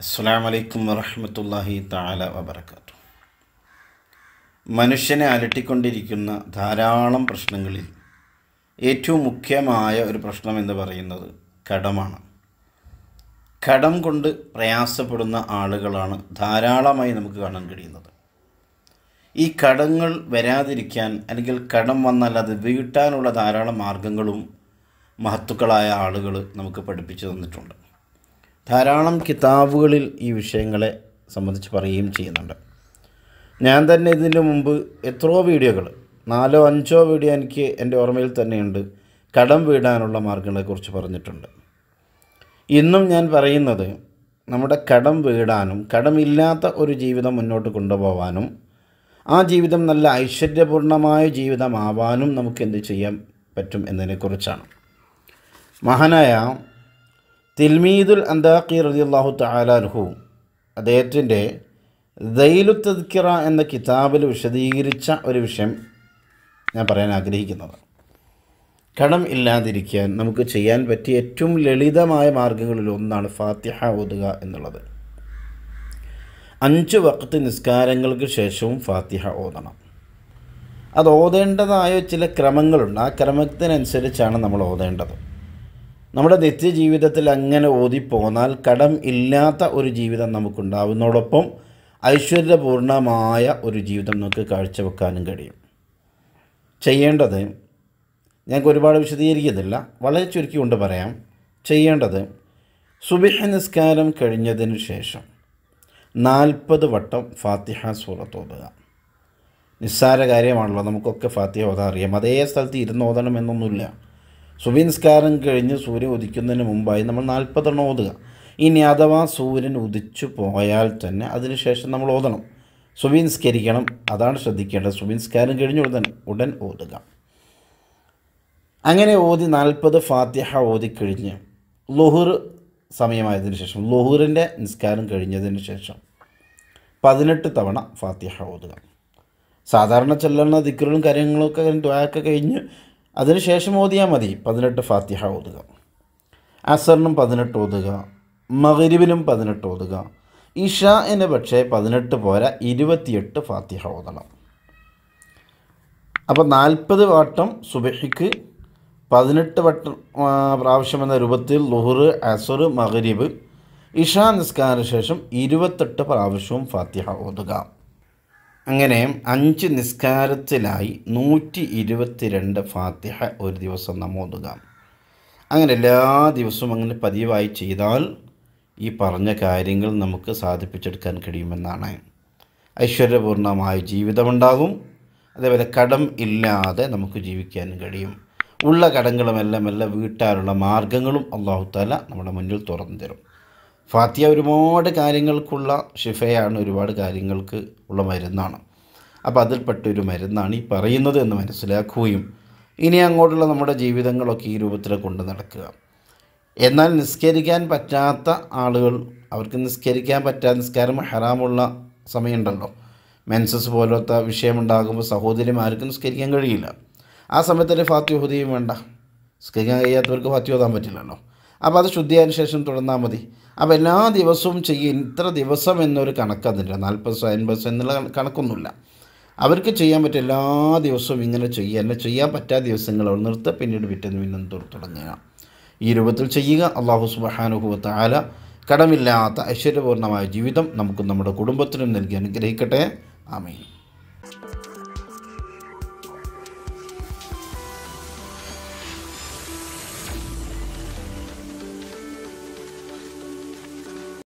അസ്സാം വലൈക്കും വറഹമത്തല്ലാഹി താല വബർക്കാത്തു മനുഷ്യനെ അലട്ടിക്കൊണ്ടിരിക്കുന്ന ധാരാളം പ്രശ്നങ്ങളിൽ ഏറ്റവും മുഖ്യമായ ഒരു പ്രശ്നം എന്ന് പറയുന്നത് കടമാണ്. കടം കൊണ്ട് പ്രയാസപ്പെടുന്ന ആളുകളാണ് ധാരാളമായി നമുക്ക് കാണാൻ കഴിയുന്നത്. ഈ കടങ്ങൾ വരാതിരിക്കാൻ അല്ലെങ്കിൽ കടം വന്നാൽ അത് വീട്ടാനുള്ള ധാരാളം മാർഗങ്ങളും മഹത്തുക്കളായ ആളുകൾ നമുക്ക് പഠിപ്പിച്ചു തന്നിട്ടുണ്ട്. ധാരാളം കിതാബുകളിൽ ഈ വിഷയങ്ങളെ സംബന്ധിച്ച് പറയുകയും ചെയ്യുന്നുണ്ട്. ഞാൻ തന്നെ ഇതിന് മുമ്പ് എത്രയോ വീഡിയോകൾ നാലോ അഞ്ചോ വീഡിയോ എനിക്ക് എന്റെ ഓർമ്മയിൽ തന്നെയുണ്ട്. കടം വീടാനുള്ള മാർഗങ്ങളെക്കുറിച്ച് പറഞ്ഞിട്ടുണ്ട്. ഇന്നും ഞാൻ പറയുന്നത് നമ്മുടെ കടം വീടാനും കടമില്ലാത്ത ഒരു ജീവിതം മുന്നോട്ട് കൊണ്ടുപോകാനും ആ ജീവിതം നല്ല ഐശ്വര്യപൂർണമായ ജീവിതമാവാനും നമുക്ക് എന്ത് ചെയ്യാൻ പറ്റും എന്നതിനെക്കുറിച്ചാണ്. മഹാനായ തിൽമീദുൽ അന്താഖി റളിയല്ലാഹു തആലാൻഹു അദ്ദേഹത്തിന്റെ ദൈലു തദ്ക്കിറ എന്ന കിതാബിൽ വിശദീകരിച്ച ഒരു വിഷയം ഞാൻ പറയാൻ ആഗ്രഹിക്കുന്നത്. കടം ഇല്ലാതിരിക്കാൻ നമുക്ക് ചെയ്യാൻ പറ്റിയ ഏറ്റവും ലളിതമായ മാർഗങ്ങളിൽ ഒന്നാണ് ഫാത്തിഹ ഓതുക എന്നുള്ളത്. അഞ്ച് വക്കത്ത് നിസ്കാരങ്ങൾക്ക് ശേഷവും ഫാത്തിഹ ഓതണം. അത് ഓതേണ്ടതായ ചില ക്രമങ്ങളുണ്ട്. ആ ക്രമത്തിനനുസരിച്ചാണ് നമ്മൾ ഓതേണ്ടത്. നമ്മുടെ നിത്യജീവിതത്തിൽ അങ്ങനെ ഓതിപ്പോന്നാൽ കടം ഇല്ലാത്ത ഒരു ജീവിതം നമുക്കുണ്ടാവുന്നതോടൊപ്പം ഐശ്വര്യപൂർണമായ ഒരു ജീവിതം നമുക്ക് കാഴ്ചവെക്കാനും കഴിയും. ചെയ്യേണ്ടത് ഞങ്ങൾക്ക് ഒരുപാട് വിശദീകരിക്കുന്നില്ല വളരെ ചുരുക്കി കൊണ്ട് പറയാം. ചെയ്യേണ്ടത് സുബിഹ നിസ്കാരം കഴിഞ്ഞതിന് ശേഷം നാൽപ്പത് വട്ടം ഫാത്തിഹ സൂറത്ത് ഓതുക. നിസ്സാര കാര്യമാണല്ലോ നമുക്കൊക്കെ ഫാത്തിഹ ഓതാൻ അറിയാം. അതേ സ്ഥലത്ത് ഇരുന്ന് ഓതണം നിസ്കാരം കഴിഞ്ഞ് സൂര്യൻ ഉദിക്കുന്നതിന് മുമ്പായി നമ്മൾ നാൽപ്പതെണ്ണം ഓതുക. ഇനി അഥവാ സൂര്യൻ ഉദിച്ചു പോയാൽ തന്നെ അതിനുശേഷം നമ്മൾ ഓതണം. സുവിൻസ്കരിക്കണം. അതാണ് ശ്രദ്ധിക്കേണ്ടത്. സുവിൻസ്കാരം കഴിഞ്ഞ് ഉടൻ ഉടൻ ഓതുക. അങ്ങനെ ഓതി നാൽപ്പത് ഫാത്തിഹ ഓതിക്കഴിഞ്ഞ് ലുഹുർ സമയമായതിനു ശേഷം ലുഹുറിന്റെ നിസ്കാരം കഴിഞ്ഞതിന് ശേഷം പതിനെട്ട് തവണ ഫാത്തിഹ ഓതുക. സാധാരണ ചെല്ലുന്ന ദിക്കറുകളും കാര്യങ്ങളൊക്കെ ദ്വായൊക്കെ കഴിഞ്ഞ് അതിനുശേഷം ഓതിയാൽ മതി. പതിനെട്ട് ഫാത്തിഹ ഓതുക. അസറിനും പതിനെട്ട് ഓതുക. മകരിബിനും പതിനെട്ട് ഓതുക. ഇഷാന് പക്ഷേ പതിനെട്ട് പോരാ. ഇരുപത്തിയെട്ട് ഫാത്തിഹ ഓതണം. അപ്പോൾ നാൽപ്പത് വട്ടം സുബഹിക്ക് പതിനെട്ട് വട്ടം പ്രാവശ്യം എന്ന രൂപത്തിൽ ലുഹുർ അസർ മകരിബ് ഇഷാ നിസ്കാരശേഷം ഇരുപത്തെട്ട് പ്രാവശ്യവും ഫാത്തിഹ ഓതുക. അങ്ങനെ അഞ്ച് നിസ്കാരത്തിലായി നൂറ്റി ഇരുപത്തിരണ്ട് ഫാത്തിഹ ഒരു ദിവസം നാം ഓതുക അങ്ങനെ എല്ലാ ദിവസവും അങ്ങനെ പതിവായി ചെയ്താൽ ഈ പറഞ്ഞ കാര്യങ്ങൾ നമുക്ക് സാധിപ്പിച്ചെടുക്കാൻ കഴിയുമെന്നാണ്. ഐശ്വര്യപൂർണമായ ജീവിതമുണ്ടാകും. അതേപോലെ കടം ഇല്ലാതെ നമുക്ക് ജീവിക്കാൻ കഴിയും. ഉള്ള കടങ്ങളുമെല്ലാം എല്ലാം വീട്ടാനുള്ള മാർഗങ്ങളും അള്ളാഹു താല നമ്മുടെ മുന്നിൽ തുറന്നു തരും. ഫാത്തിയ ഒരുപാട് കാര്യങ്ങൾക്കുള്ള ഷിഫയാണ് ഒരുപാട് കാര്യങ്ങൾക്ക് ഉള്ള മരുന്നാണ്. അപ്പോൾ അതിൽപ്പെട്ടൊരു മരുന്നാണ് ഈ പറയുന്നത് എന്ന് മനസ്സിലാക്കുകയും ഇനി അങ്ങോട്ടുള്ള നമ്മുടെ ജീവിതങ്ങളൊക്കെ ഈ രൂപത്തിൽ കൊണ്ട് നടക്കുക. എന്നാൽ നിസ്കരിക്കാൻ പറ്റാത്ത ആളുകൾ അവർക്ക് നിസ്കരിക്കാൻ പറ്റാത്ത നിസ്കാരം ഹറാമുള്ള സമയമുണ്ടല്ലോ. മെൻസസ് പോലത്തെ വിഷയമുണ്ടാകുമ്പോൾ സഹോദരിമാർക്ക് നിസ്കരിക്കാൻ കഴിയില്ല. ആ സമയത്തല്ലേ ഫാത്തി ഹുദിയും വേണ്ട. നിസ്കരിക്കാൻ കഴിയാത്തവർക്ക് ഫാത്തി ഓതാൻ പറ്റില്ലല്ലോ. അപ്പോൾ അത് ശുദ്ധിയായതിനു ശേഷം തുടർന്നാൽ മതി. അപ്പോൾ എല്ലാ ദിവസവും ചെയ്യും. ഇത്ര ദിവസം എന്നൊരു കണക്കതില്ല നാൽപ്പത് ദിവസം അൻപത് ദിവസം എന്നുള്ള കണക്കൊന്നുമില്ല. അവർക്ക് ചെയ്യാൻ പറ്റും എല്ലാ ദിവസവും ഇങ്ങനെ ചെയ്യുക അല്ല ചെയ്യാൻ പറ്റാത്ത ദിവസങ്ങൾ അവർ നിർത്തുക പിന്നീട് പിറ്റേന്ന് പിന്നെ തുടങ്ങുക. ഈ രൂപത്തിൽ ചെയ്യുക. അള്ളാഹു സുബഹാനുഭവത്ത ആല കടമില്ലാത്ത ഐശ്വര്യപൂർണമായ ജീവിതം നമുക്കും നമ്മുടെ കുടുംബത്തിനും നൽകി അനുഗ്രഹിക്കട്ടെ. ആമീൻ.